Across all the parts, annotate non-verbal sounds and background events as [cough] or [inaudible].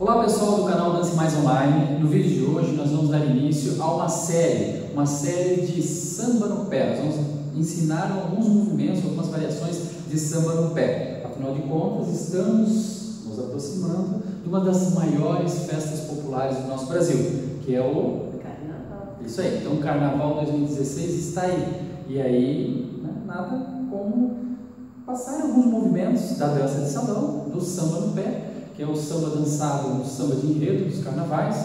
Olá pessoal do canal Dance Mais Online. No vídeo de hoje nós vamos dar início a uma série, uma série de samba no pé. Nós vamos ensinar alguns movimentos, algumas variações de samba no pé. Afinal de contas, estamos nos aproximando de uma das maiores festas populares do nosso Brasil, que é o Carnaval. isso aí. Então, o Carnaval 2016 está aí. E aí, né, nada como passar alguns movimentos da dança de salão, do samba no pé, que é o samba dançado no samba de enredo dos carnavais.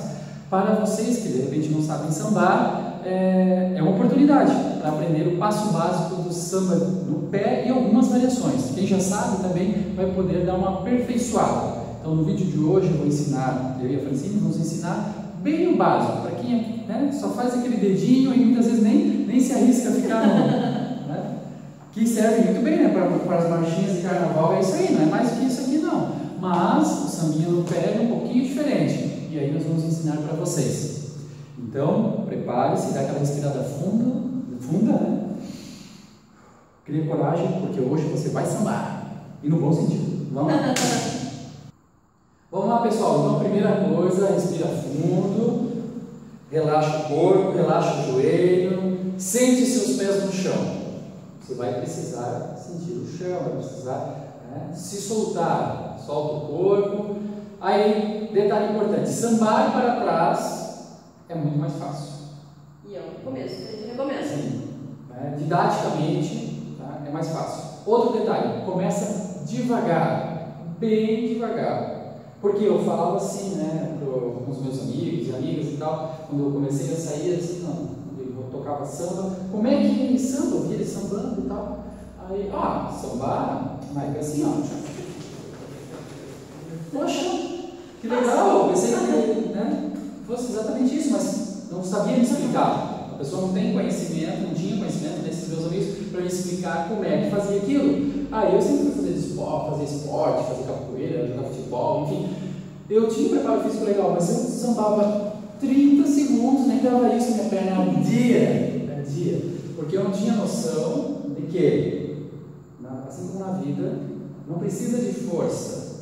Para vocês que de repente não sabem sambar, é, é uma oportunidade para aprender o passo básico do samba no pé e algumas variações. Quem já sabe também vai poder dar uma aperfeiçoada. Então, no vídeo de hoje eu vou ensinar, eu e a Francine vamos ensinar bem o básico, para quem né, só faz aquele dedinho e muitas vezes nem, nem se arrisca a ficar no. né, que serve muito bem né, para as marchinhas de carnaval, é isso aí, não é mais do que isso aqui não. Sambinha no pé é um pouquinho diferente e aí nós vamos ensinar para vocês. Então, prepare-se, dá aquela respirada funda, funda, né? Cria coragem, porque hoje você vai sambar. E no bom sentido. Vamos lá. [laughs] Vamos lá, pessoal. Então, primeira coisa, respira fundo, relaxa o corpo, relaxa o joelho, sente seus pés no chão. Você vai precisar sentir o chão, vai precisar né, se soltar. Solta o corpo. Aí, detalhe importante: sambar para trás é muito mais fácil. E é o começo, a gente recomeça. Sim. Né, didaticamente, tá, é mais fácil. Outro detalhe: começa devagar, bem devagar. Porque eu falava assim, né, com os meus amigos e amigas e tal, quando eu comecei a sair, assim, não, eu tocava samba, como é que samba? Eu via ele sambando e tal. Aí, ah, sambar, mas é assim, ó. Poxa, que legal, pensei que né, fosse exatamente isso, mas não sabia me explicar. A pessoa não tem conhecimento, não tinha conhecimento desses meus amigos para me explicar como é que fazia aquilo. Aí eu sempre fui fazer esporte, fazer esporte, fazer capoeira, jogar futebol, enfim. Eu tinha um preparo físico legal, mas eu sambava 30 segundos, nem dava isso, minha perna ardia, ardia. Porque eu não tinha noção de que, assim como na vida, não precisa de força,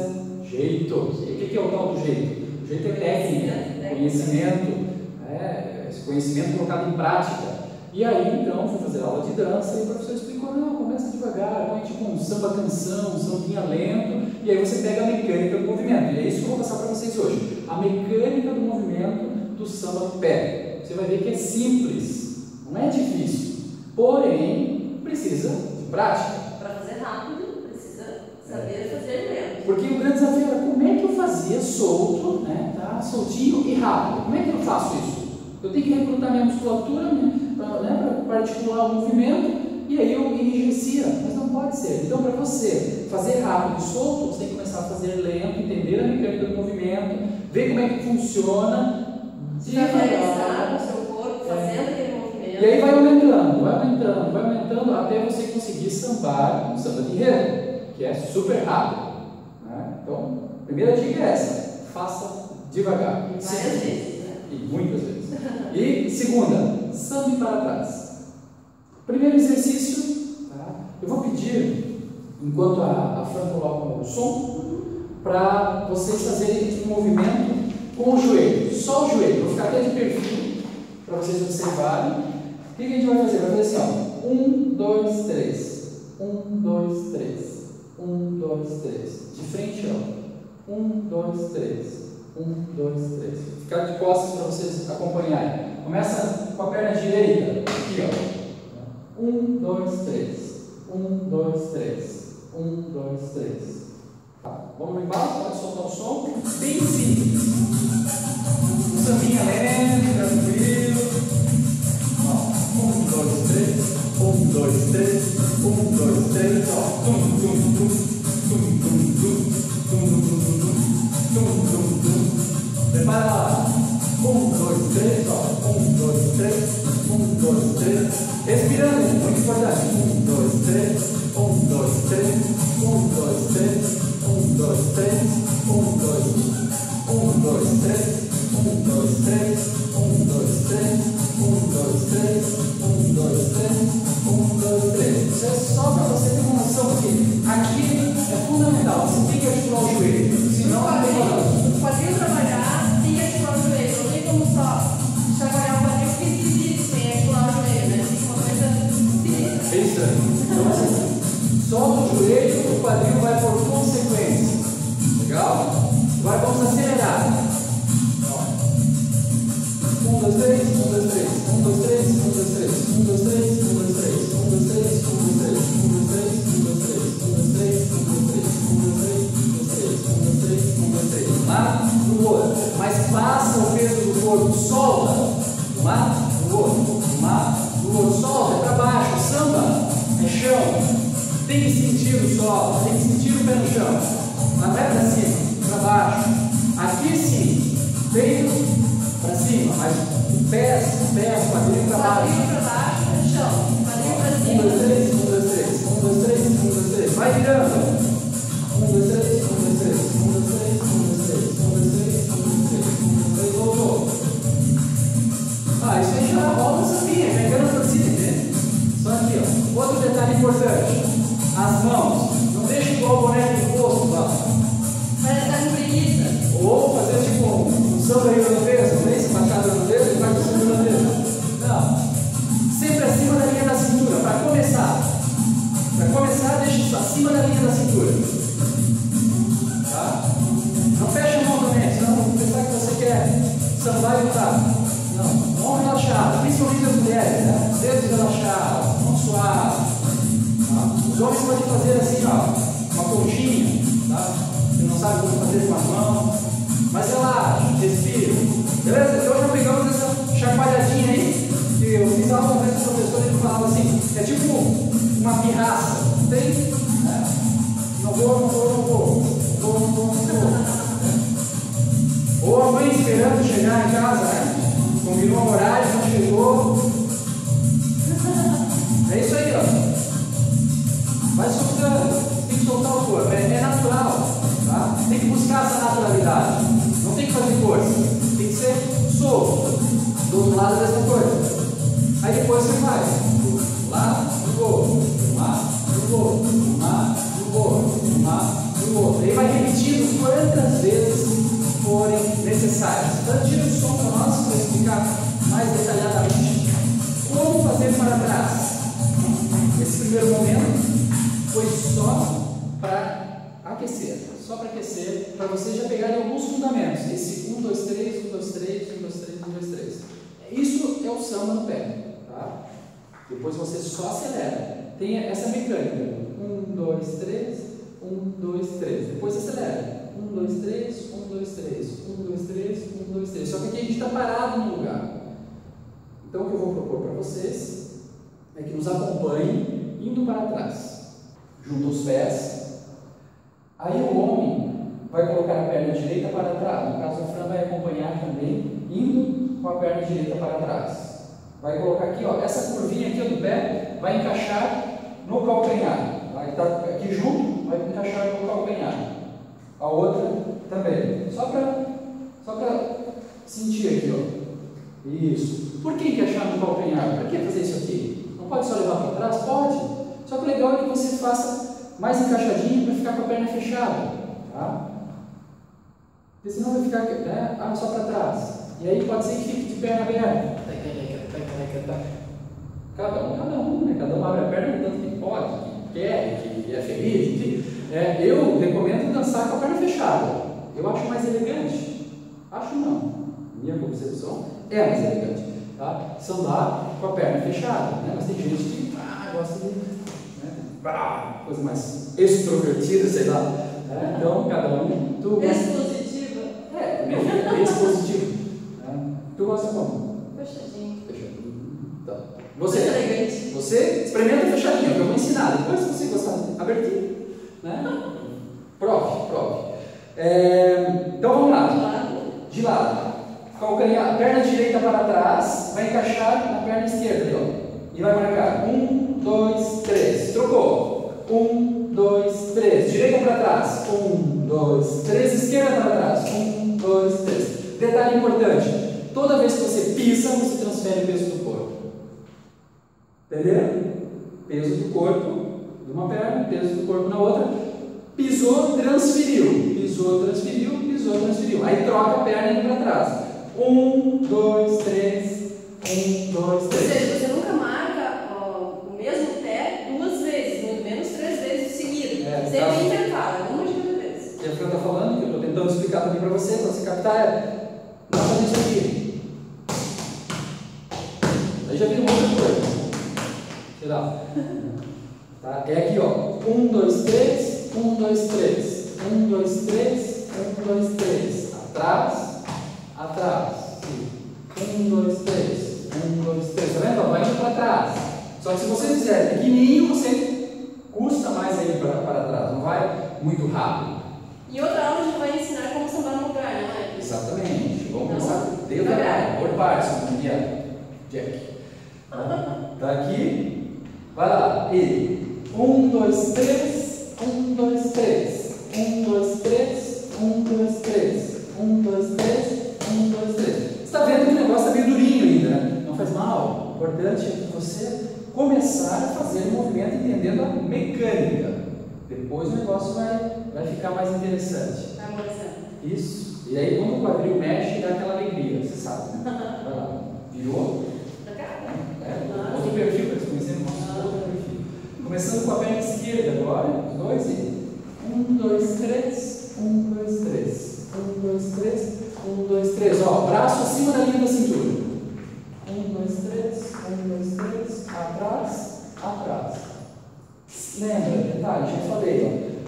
precisa jeito. E o que é o tal do jeito? O jeito é técnica, conhecimento, é, esse conhecimento colocado em prática. E aí, então, fui fazer aula de dança e o professor explicou: não, começa devagar, põe tipo um samba canção, um sambinha lento, e aí você pega a mecânica do movimento. E é isso que eu vou passar para vocês hoje: a mecânica do movimento do samba pé. Você vai ver que é simples, não é difícil, porém precisa de prática. Para fazer rápido, saber fazer lento. Porque o grande desafio era como é que eu fazia solto, né, tá, soltinho e rápido. Como é que eu faço isso? Eu tenho que recrutar minha musculatura né, para articular o movimento e aí eu enrijecia, mas não pode ser. Então, para você fazer rápido e solto, você tem que começar a fazer lento, entender a mecânica do movimento, ver como é que funciona. Familiarizar o seu corpo fazendo aquele movimento. E aí vai aumentando, vai aumentando, vai aumentando até você conseguir sambar um samba de enredo, que é super rápido. Né? Então, a primeira dica é essa: faça devagar. Várias vezes. Né? E muitas vezes. E segunda, sambe para trás. Primeiro exercício, tá? eu vou pedir, enquanto a, a Fran coloca o som, para vocês fazerem esse movimento com o joelho, só o joelho. Vou ficar até de perfil para vocês observarem. O que, que a gente vai fazer? Vai fazer assim: ó. um, dois, três. Um, dois, três. Um, dois, três. De frente, ó. Um, dois, três. Um, dois, três. Ficar de costas para vocês acompanharem. Começa com a perna direita. Aqui, ó. Um, dois, três. Um, dois, três. Um, dois, três. Tá. Vamos embalo? Pode soltar o som. Bem simples. Um sambinha lento, tranquilo. Ó. Um, dois, três. Um, dois, três. Um, dois, três. Ó. Tum, tum, tum. Tum, tum, tum. Tum, tum, tum, tum. Tum. Prepara lá. Um, dois, três, ó. Um, dois, três. Um, dois, três. Respirando, muito importante. Um, dois, três. Um, dois, três. Um, dois, três. solta o joelho, o quadril vai por consequência. Legal? Agora vamos acelerar. Um, dois, três, um, dois, três, um, dois, três, um, dois, três, um, dois, três, um, dois, três, um, dois, três, um, dois, três, um, dois, três, um, dois, três, um, dois, três, um, dois, três, um, dois, três, um, dois, três, um, dois, três, um, dois, três. Lá, no outro. Mas passa o peso do corpo, solta. Lá, no outro. Lá, no outro. Solta, é para baixo, samba. É chão sentir o solo, tem que sentir o pé no chão. Não é para cima, para baixo. Aqui sim, peito para cima, mas o pé, o pé, o quadril para baixo. Quadril para baixo, no chão. Quadril para Um, cima. dois, três, um, dois, três, um, dois, três, um, dois, três. Vai virando. Um, dois, três, um, dois, três, um, dois, três, um, dois, três, e. Não, mão relaxada, principalmente as mulheres, né? Dedos relaxados, mão suave. Tá? Os homens podem fazer assim, ó, uma conchinha, tá? Você não sabe como fazer com as mãos, mas relaxa, respira. Beleza? Então já pegamos essa chacoalhadinha aí, que eu fiz aula com esse professor, ele falava assim, é tipo uma pirraça, esperando chegar em casa, né? Combinou o horário, não chegou. É isso aí, ó. Vai soltando, tem que soltar o corpo, é, é natural, tá? Tem que buscar essa naturalidade. Não tem que fazer força, tem que ser solto, do outro lado dessa coisa. Aí depois você vai, necessárias. Então tira o som para nós para explicar mais detalhadamente como fazer para trás. Esse primeiro momento foi só para aquecer, só para aquecer, para vocês já pegarem alguns fundamentos. Esse 1, 2, 3, 1, 2, 3, 1, 2, 3, 1, 2, 3. Isso é o samba no pé, tá? Depois você só acelera. Tem essa mecânica. 1, 2, 3, 1, 2, 3. Depois acelera. 1, 2, 3, 1, 2, 3, 1, 2, 3, 1, 2, 3. Só que aqui a gente está parado no lugar. Então o que eu vou propor para vocês é que nos acompanhem indo para trás. Junta os pés. Aí o homem vai colocar a perna direita para trás. No caso, a Fran vai acompanhar também, indo com a perna direita para trás. Vai colocar aqui, ó, essa curvinha aqui do pé vai encaixar no calcanhar. Vai estar aqui junto, vai encaixar no calcanhar. A outra também. Só para só pra sentir aqui, ó. Isso. Por que encaixar no calcanhar? Para que fazer isso aqui? Não pode só levar para trás? Pode. Só que o legal é que você faça mais encaixadinho para ficar com a perna fechada. Tá? Porque senão vai ficar né? ah, só para trás. E aí pode ser que fique de perna aberta. Cada um, cada um, né? Cada um abre a perna tanto que pode, que quer, que é feliz, enfim. É, eu recomendo dançar com a perna fechada. Eu acho mais elegante. Acho não. Minha concepção é mais elegante. Tá? Sambar com a perna fechada. Né? Mas tem gente que ah, gosta de né? ah, coisa mais extrovertida, sei lá. Né? Então, cada um. Tu Expositiva. É, também é expositivo. Né? Tu gosta como? Fechadinho. Fechadinho. Tá. Você, elegante. você experimenta fechadinho, que eu vou ensinar. Depois, se você gostar, abertinho. Né? Prove, prove. É, então vamos lá. De lado. Calcanhar, perna direita para trás, vai encaixar na perna esquerda ó. E vai marcar. Um, dois, três. Trocou. Um, dois, três. Direita para trás. Um, dois, três. Esquerda para trás. Um, dois, três. Detalhe importante: toda vez que você pisa, você transfere o peso do corpo. Entendeu? Peso do corpo de uma perna, peso do corpo na outra. Pisou, transferiu. Pisou, transferiu, pisou, transferiu. Aí troca a perna indo para trás. Um, dois, três. Um, dois, Ou três. seja, você nunca marca ó, o mesmo pé duas vezes, no menos três vezes seguidas. É, Sempre tá. intercala, uma de cada vez. E a Fran está falando, que eu estou tentando explicar também para você, para você captar, é. 1, 2, 3, tá vendo? Então, vai indo para trás. Só que se você fizer pequenininho, você custa mais aí para trás, não vai muito rápido. E outra aula a gente vai ensinar como sambar no lugar, não é? Exatamente. Vamos não. começar da agora. Por partes, como diria Jack. [laughs] Tá aqui. Vai lá. E 1, 2, 3, 1, 2, 3, 1, 2, 3, 1, 2, 3, 1, 2, 3, 1, 2, 3. Você está vendo que o negócio é meio durinho importante é que você começar a fazer o movimento entendendo a mecânica. Depois o negócio vai, vai ficar mais interessante. Vai morizando. Isso. E aí quando o quadril mexe, dá aquela alegria, você sabe. Né? [laughs] Vai lá. Virou? Pra cá? É, outro perfil para eles conhecerem nosso outro perfil. Começando com a perna esquerda agora, os dois e. Um, dois, três. Um, dois, três. Um, dois, três. Um, dois, três. Ó, braço acima da linha da cintura. Três. Um, dois, três. Atrás, atrás. Lembra, detalhe, já falei, ó.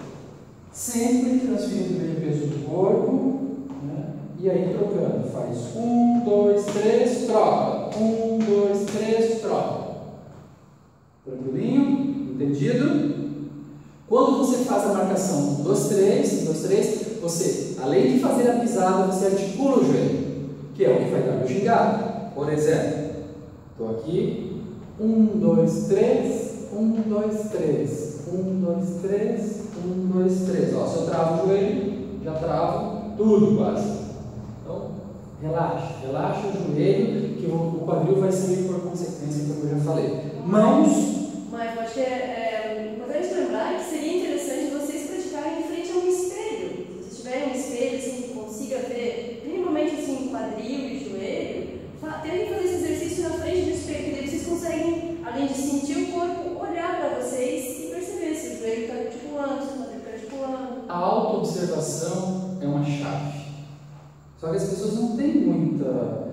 Sempre transferindo o peso do corpo. Né? E aí trocando. Faz um, dois, três, troca. Um, dois, três, troca. Tranquilinho? Entendido? Quando você faz a marcação um, dois, três, um, dois, três, você, além de fazer a pisada, você articula o joelho, que é o que vai dar o gingado. Por exemplo, estou aqui, um, dois, três, um, dois, três, um, dois, três, um, dois, três. Ó, se eu travo o joelho, já travo tudo quase. Então, relaxa, relaxa o joelho, que o quadril vai sair por consequência, como eu já falei. Mãos. Mas eu acho que é, é importante lembrar que seria interessante vocês praticarem em frente a um espelho. Se vocês tiverem um espelho assim, que consiga ver minimamente assim, quadril e joelho, fa- tentem fazer esse exercício na frente do espelho, que daí vocês conseguem, além de sentir o corpo, olhar para vocês e perceber se o joelho está articulando, se o quadril está articulando. A autoobservação é uma chave. Que as pessoas não têm muita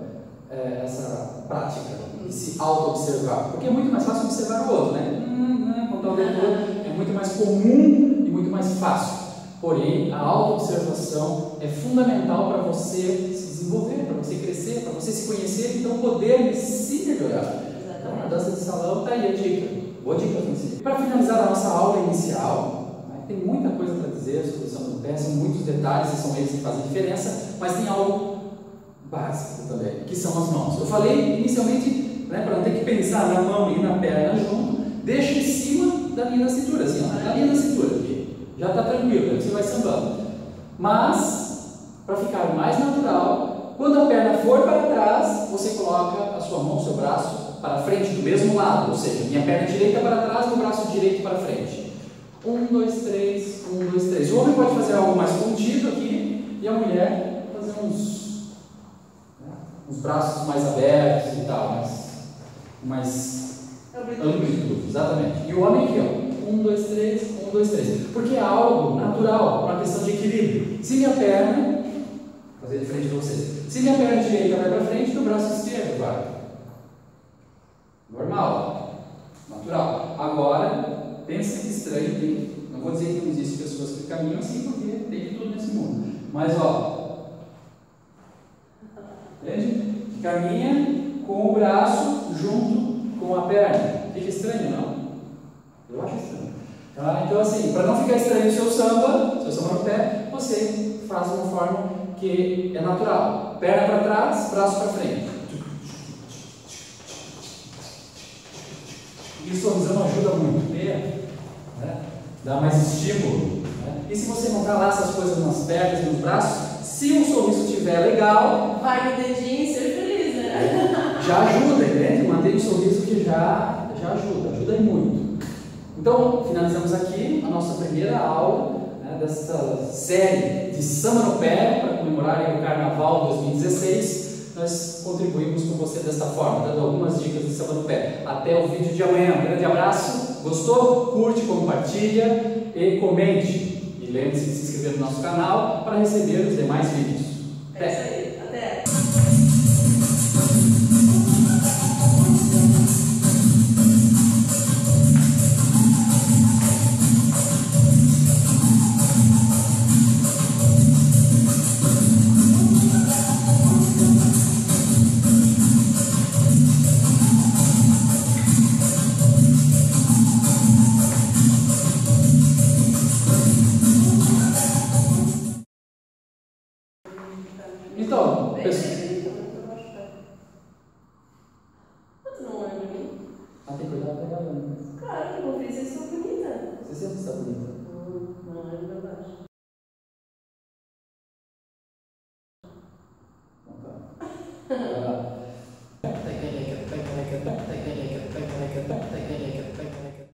é, essa prática de se auto-observar, porque é muito mais fácil observar o outro, né? Hum, hum, contar o dedo do outro é muito mais comum e muito mais fácil. Porém, a auto-observação é fundamental para você se desenvolver, para você crescer, para você se conhecer e então poder se melhorar. Então, na dança de salão está aí a dica. Boa dica, Francisco. Para finalizar a nossa aula inicial, né, tem muita coisa para dizer sobre o samba do pé, são muitos detalhes e são eles que fazem diferença, mas tem algo básico também, que são as mãos. Eu falei inicialmente, né, para não ter que pensar na mão e na perna junto, deixa em cima da linha da cintura, assim, na linha da cintura, já está tranquilo, né, você vai sambando. Mas, para ficar mais natural, quando a perna for para trás, você coloca a sua mão, seu braço para frente do mesmo lado, ou seja, minha perna direita para trás, meu braço direito para frente. Um, dois, três, um, dois, três. O homem pode fazer algo mais contido aqui e a mulher fazer uns, né, uns braços mais abertos e tal, mais, mais amplitude, exatamente. E o homem aqui, ó, um, dois, três, um, dois, três. Porque é algo natural, uma questão de equilíbrio. Se minha perna, vou fazer de frente para vocês, se minha perna direita vai para frente, meu braço esquerdo vai. Normal, pensa que estranho, não vou dizer que não existe pessoas que caminham assim, porque tem de tudo nesse mundo. Mas, ó, entende? Caminha com o braço junto com a perna. Fica estranho, não? Eu acho estranho. Tá? Então, assim, para não ficar estranho o seu samba, seu samba no pé, você faz uma forma que é natural. Perna para trás, braço para frente. E o sorrisão ajuda muito, né? Dá mais estímulo. Né? E se você não calaça as coisas nas pernas nos braços, se o sorriso estiver legal, Vai no dedinho e ser feliz, né? já ajuda, entende? Mantém o sorriso que já, já ajuda, ajuda muito. Então, finalizamos aqui a nossa primeira aula né, dessa série de samba no pé para comemorar o Carnaval 2016. Nós contribuímos com você desta forma, dando algumas dicas de samba no pé. Até o vídeo de amanhã. Um grande abraço. Gostou? Curte, compartilha e comente. E lembre-se de se inscrever no nosso canal para receber os demais vídeos. É. Até. Você